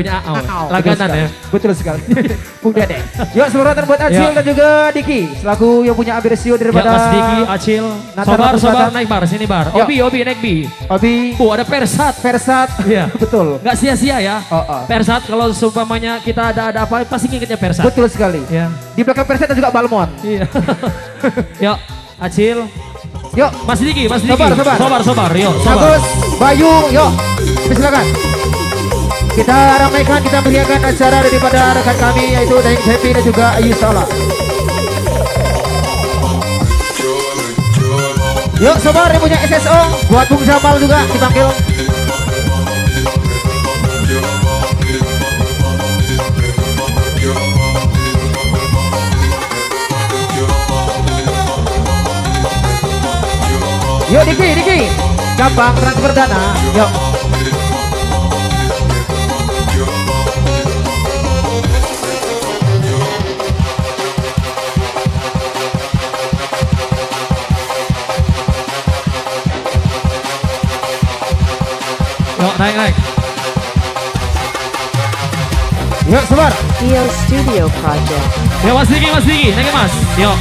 punya Aau. Langganan betul ya. Betul sekali. Bung Dede. Yuk datang buat Acil Ya. dan juga Diki selaku yang punya abiresio Ya daripada Mas Diki, Acil, Sobar, Sobar naik bar, sini bar. Ya. Obi, Obi naik bi. Obi Oh ada Persat. Versat. Iya. Betul. Nggak sia-sia ya. Oh, oh. Persat kalau seumpamanya kita ada ada apa pasti ingetnya Persat. Betul sekali. Ya. Di belakang Versat ada juga Balmon. Iya. Yuk, Acil, Yuk, Mas Diki, Mas Diki. Sobar, sobar. sobar, sobar. Yuk, sobar. Agus, Bayu, yuk. Silakan. Kita ramaikan, kita meriahkan acara daripada rekan kami yaitu Daeng Happy dan juga Ayu Sala. Yuk sobar yang punya SSO buat Bung Jamal juga dipanggil. Yuk Diki, Diki. Gampang transfer dana. Yuk. Naik, naik. Yuk sobar. EO Studio Project. Yuk, Mas Diki, Mas Diki. Naik Mas. Yuk.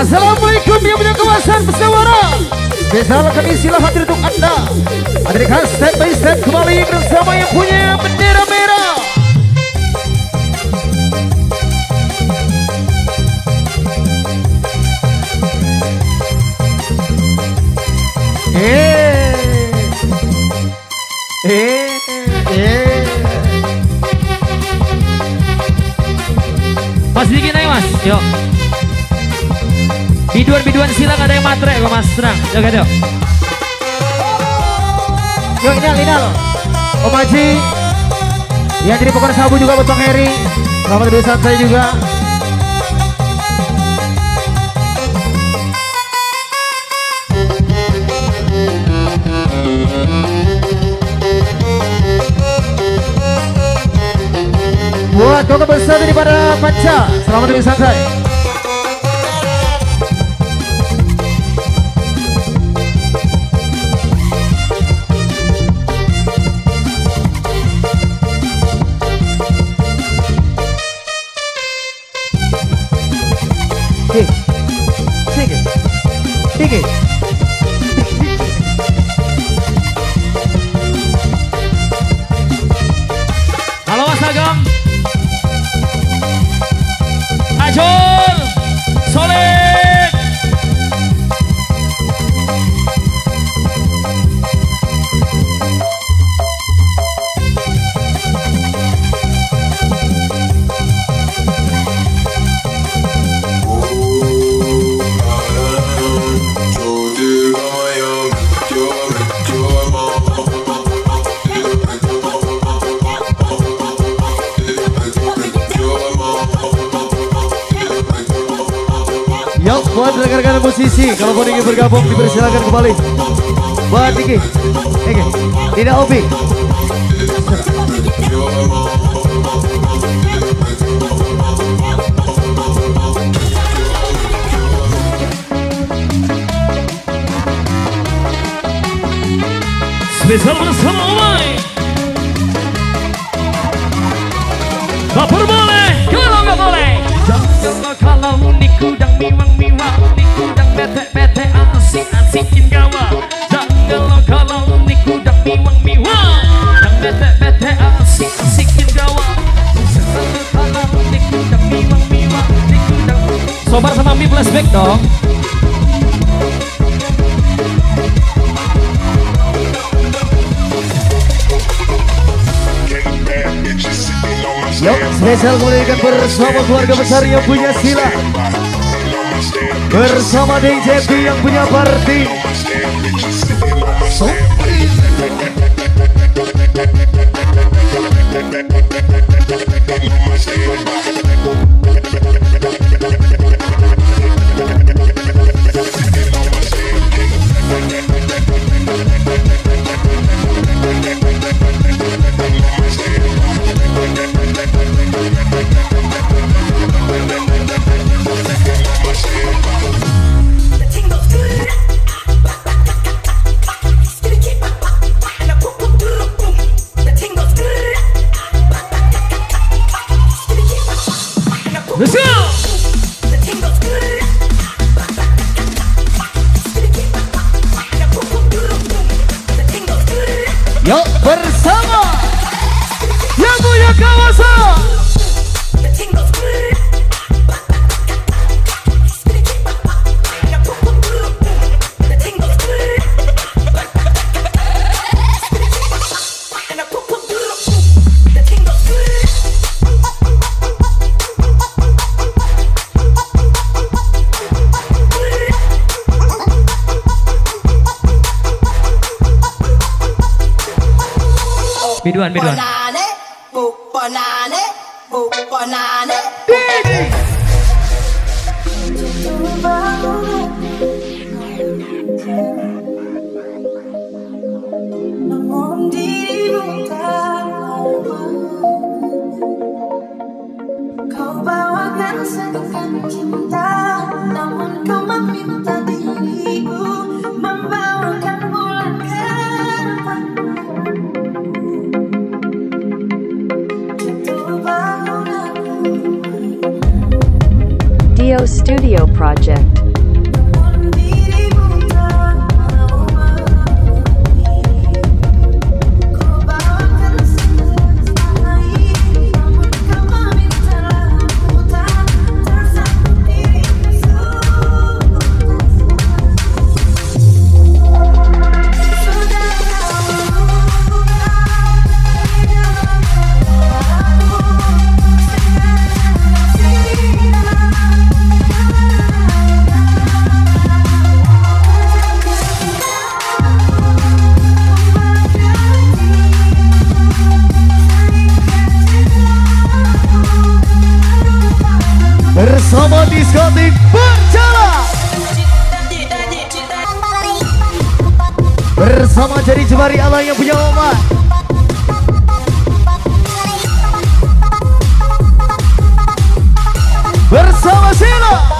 Assalamualaikum yang punya kawasan pesawara Spesial kami silah hadir untuk anda Hadirkan step by step kembali bersama yang punya bendera merah Yuk. Biduan-biduan silang ada yang matre kok Mas Terang. Yuk, yuk. Yuk Inal, Inal Om Haji Yang jadi pokok sabu juga buat Bang Heri Selamat Idul saya juga Buat kota besar daripada Panca. Selamat Idul Santai Dik Dikit buat rekan-rekan musisi. Kalau mau ingin bergabung dipersilakan kembali. Buat Diki. Oke. Tidak Obi Spesial bersama Omai. Baper boleh, kalau nggak boleh. Jangan kalau nikudang miwang-miwang, nikudang bete-bete asik-asikin gawa. Jangan kalau nikudang miwang-miwang, yang bete-bete asik-asikin gawa. Jangan kalau nikudang miwang-miwang, nikudang Sobar sama mi flashback dong. Yuk spesial kembalikan bersama keluarga besar yang punya sila Bersama DJP yang punya party. Punya luôn biết luôn. Kau bawakan sebuah cinta. Dio Studio Project. Allah yang punya omat bersama Sila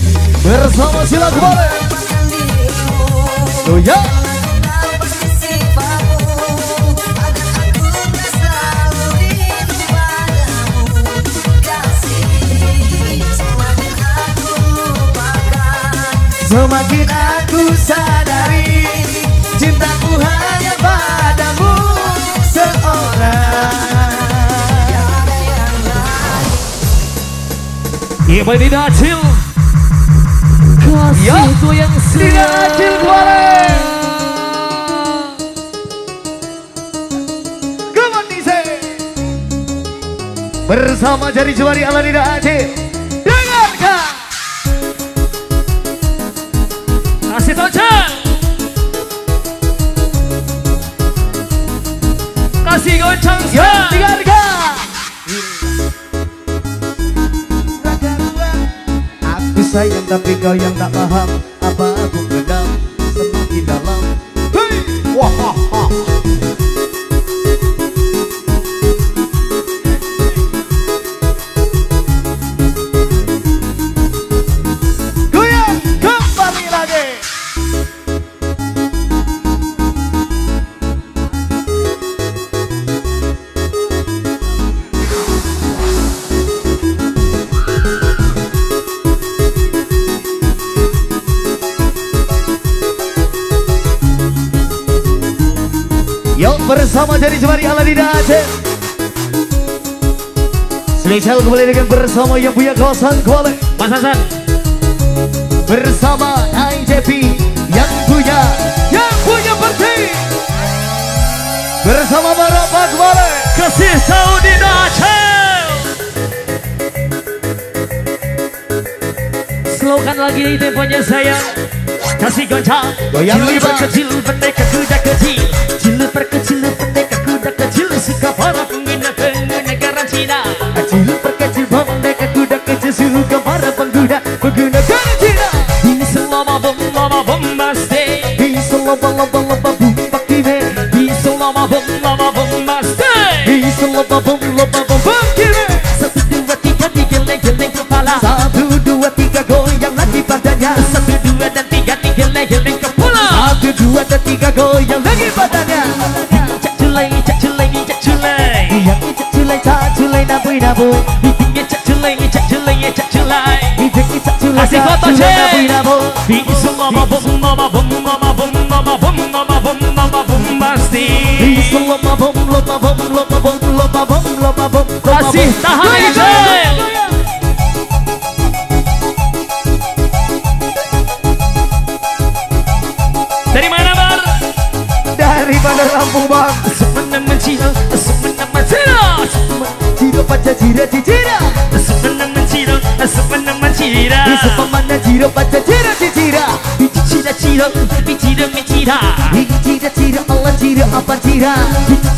bersama Sila kembali oh ya Semakin aku sadari cintaku hanya padamu seorang. Ada yang lain Iya boy tidak acil. Ya, Kasihku yang tidak acil kuare Come on Nise Bersama jari jemari Allah tidak acil Dengarkan Kasih tonjol. Kasih goncang Ya, sa. Sayang tapi kau yang tak paham Apa aku pendam semakin dalam. Hei! Wah, Spesial kembali dengan bersama yang punya kawasan kuala Mas Hasan. Bersama IJP yang punya Yang punya perti Bersama Barapa kembali Kasih tahu di Aceh. Slowkan lagi temponya sayang. kasih goncang. Goyang Cilu perkecil pendeka kuda kecil Cilu perkecil pendeka kuda kecil Suka para pengguna pengguna garam Cina bum pakime Ini selama bom lama bom maste Bisa loba bum loba bum pakime Satu dua tiga digeleng-geleng kepala Satu dua tiga goyang lagi badannya Satu dua dan tiga digeleng-geleng kepala Satu dua dan tiga goyang lagi badannya Cak culai, cak culai, cak Yang icak culai cak nabui nabui Kasih foto, nabui Bisa pasti loba bum loba bum loba bum loba bum loba bum loba Masih bum. tahan lagi Goyang, goyang, Cel goyang. Dari mana bar? Dari Bandar Lampung bang Semenang mencira, semenang mencira Jiro baca jira jira Semenang mencira, semenang mencira Bisa pemana jiro baca jira jira Cira cira, cira mencira Ini jira jira Allah jira apa jira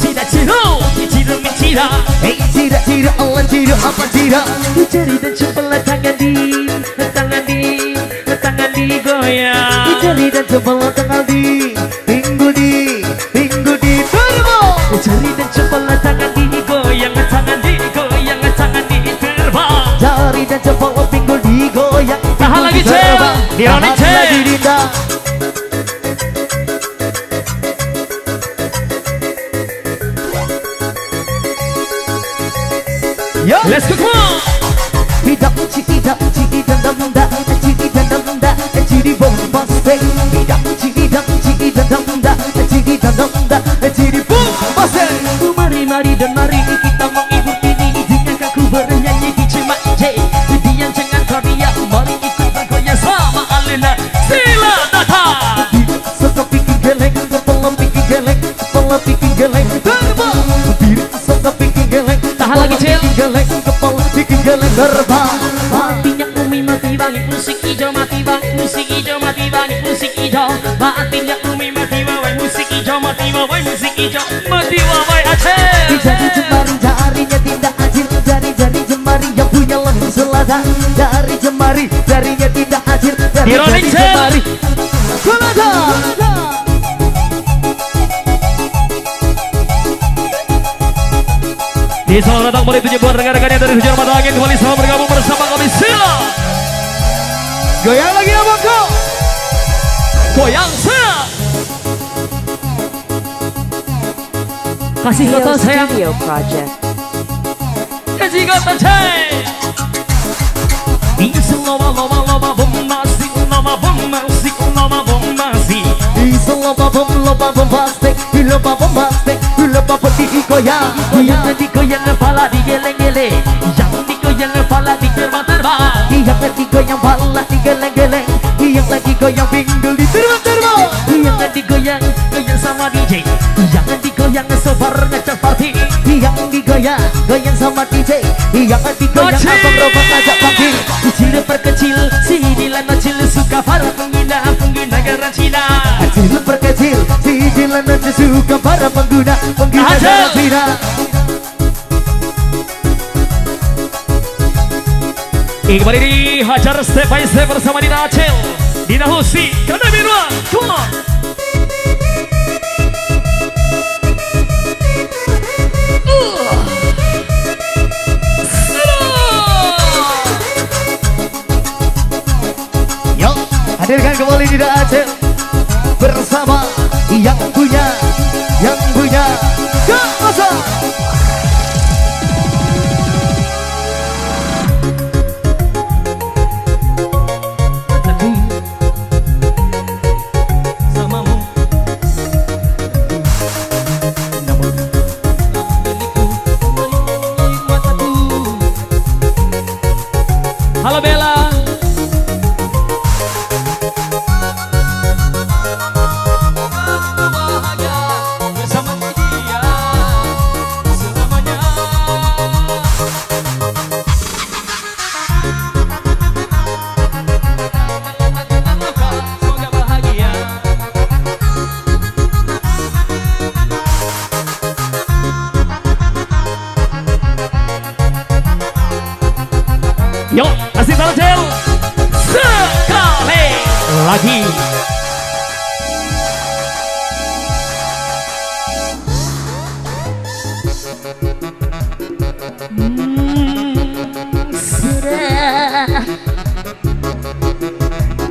Cira cira, cira mencira Hei jira jira Allah jira apa jira Jari dan cobalah tangan di, tangan di, tangan di goyang. Jari dan coba lo tengah di Yo! Let's go, come on. Tidak tidak tidak dam da tidak dam da jadi bombastic Tidak tidak tidak dam da tidak dam da jadi bombastic Mari mari dan mari kita menghibur diri Dengan kaku bernyanyi di Cima J Jadi yang jangan kau diam Mari ikut bergoyang sama Alena. Sila datang Suka pikir geleng kepala pikir geleng kepala pikir geleng. Terbang suka pikir geleng Tahan lagi, terbang Matinya umi mati bangit musik hijau mati bangit musik hijau mati bangit musik hijau. Matinya umi mati musik hijau mati musik hijau Mati Aceh. Jemari jarinya tidak ajir Jari-jari jemari yang punya lengan selatan Dari jemari jarinya tidak Jari-jari jemari Di selamat datang kembali tujuh buat rekan-rekan yang dari hujan mata angin Kembali sama bergabung bersama kami Sila. Goyang lagi apa kau? Goyang Sila. Kasih kata sayang. Studio Project. Kasih kata cek Di selama lama lama bom masih lama bom masih lama bom masih. Bisa loba bom loba bombastic Loba bombastic Loba goyang Yang digoyang kepala digeleng-geleng Yang digoyang kepala diterbang-terbang Yang lagi goyang pala digeleng-geleng Yang lagi goyang pinggul di terbang-terbang Yang digoyang goyang sama DJ Yang digoyang sebar ngecek party Yang digoyang goyang sama DJ Yang digoyang Kecil. abang robot ngajak Ini kembali dihajar step by step bersama Dina Acel Dina Husi Kanda Birwa Come on. Hadirkan kembali di Aceh bersama yang punya, yang punya. Aku Alô, Bela!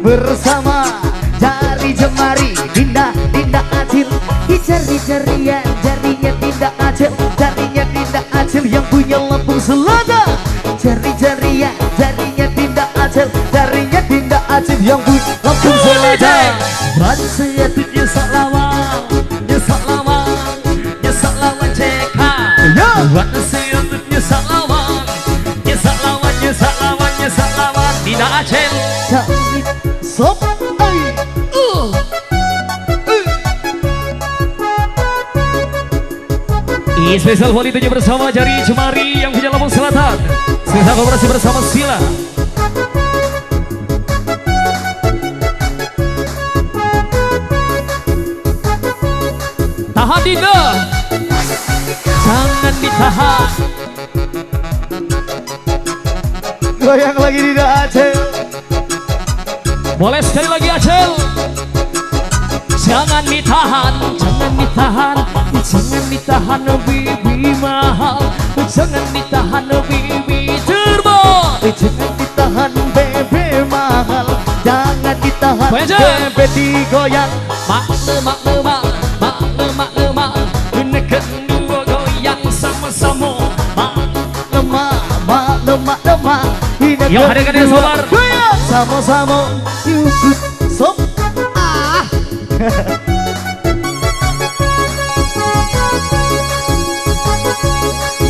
Bersama jari jemari Dinda Dinda Acil. Jari jarian jarinya Dinda Acil. Jarinya Dinda Acil yang punya lambung selada jari jarian jarinya Dinda Acil. Jarinya Dinda Acil yang punya lambung selada Manusia Ini spesial volitanya bersama Jari Jemari yang punya Lampung Selatan. Spesial kolaborasi bersama Sila. Tahan Dinda Jangan ditahan. Goyang lagi Dinda Acil Boleh sekali lagi Acel. Jangan ditahan, jangan ditahan Jangan ditahan bibi mahal. Jangan ditahan bibi turbo jangan ditahan bebe mahal. Jangan ditahan bebe digoyang. Makle makle mak, makle makle mak Menekan dua goyang sama-sama. Mak lemak mak lemak lemak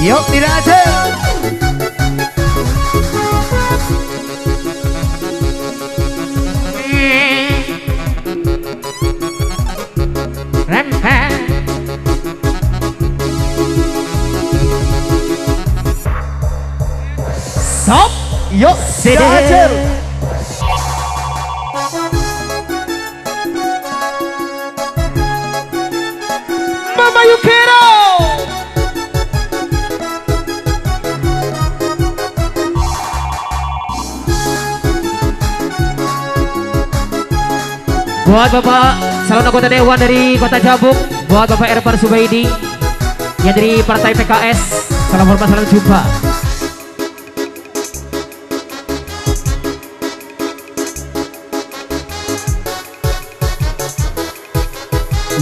Hina Yuk, hadirkan dia, kedua. Sobar. Goyang sama-sama yuk sop ah Yuk tidak aja Stop Yuk tidak aja Mama Yukiro Buat Bapak calon anggota Dewan dari Kota Jabung Buat Bapak Erpar Subaidi Yang dari Partai PKS Salam hormat, salam jumpa.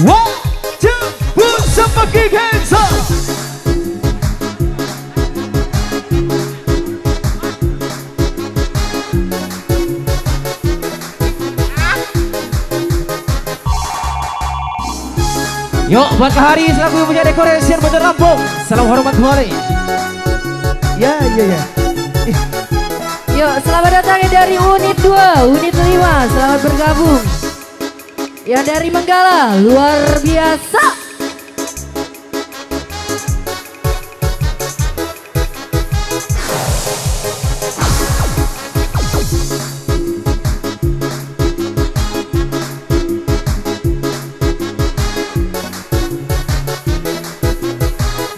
One, two, hands up Yuk buat Hari selaku yang punya dekorasi Bandar Lampung Salam hormat kembali Ya ya ya Yuk, selamat datang yang dari unit 2, unit 5, selamat bergabung. Yang dari Menggala, luar biasa.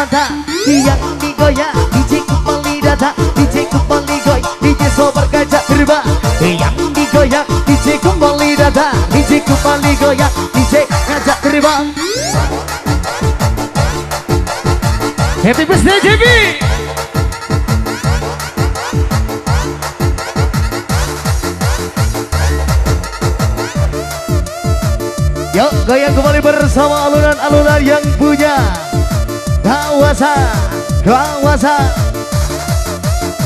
mata yang digoyang DJ kembali dada DJ kembali goy DJ sobar gajah terbang yang digoyang DJ kembali dada DJ kembali goyang DJ gajah terbang Happy birthday JB Yuk goyang kembali bersama alunan-alunan yang punya kawasan kawasan.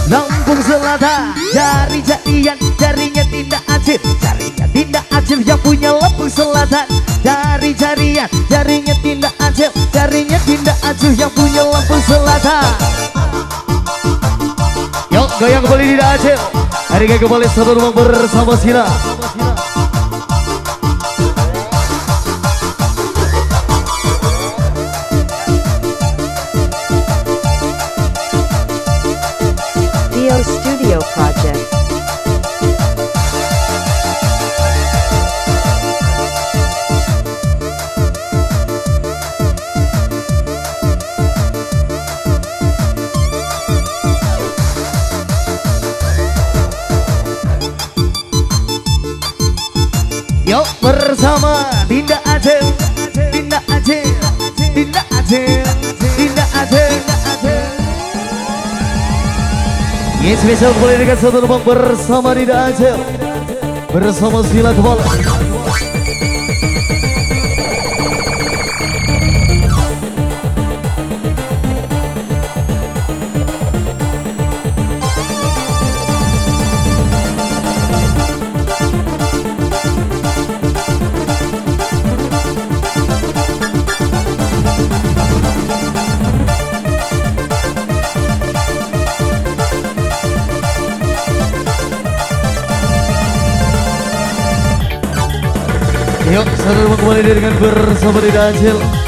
Lampung Selatan Jari jarian jarinya tindak acil. Jarinya tindak acil yang punya Lampung Selatan. Jari jarian jarinya tindak acil. Jarinya tindak acil yang punya Lampung Selatan. Yuk goyang kembali tindak acil. Hari kembali satu rumah bersama Sila spesial kembali dengan satu rumah bersama Dinda Aceh Bersama Sila Kepala Yuk, rumah kembali dengan bersama Dinda Aceh